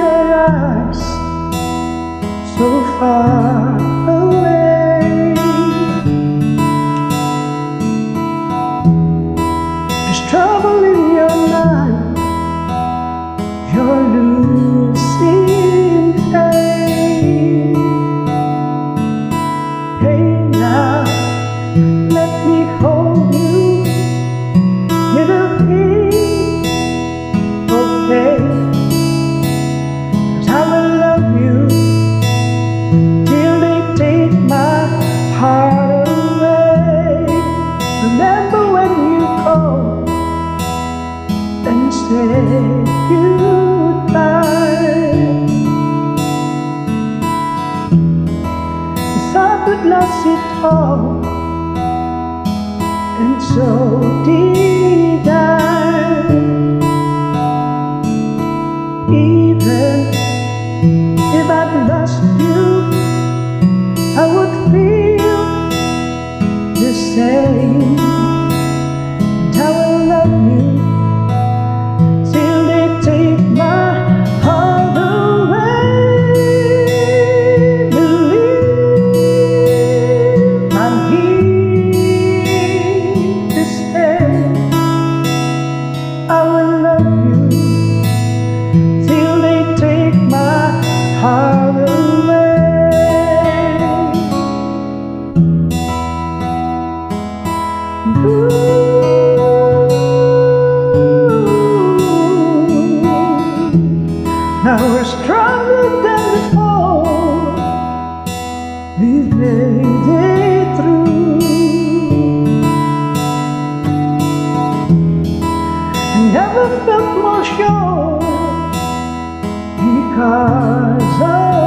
her eyes so far away. Said goodbye. Thought we'd lost it all, and so did I. Even if I'd lost you, I would feel the same. Never felt more sure because of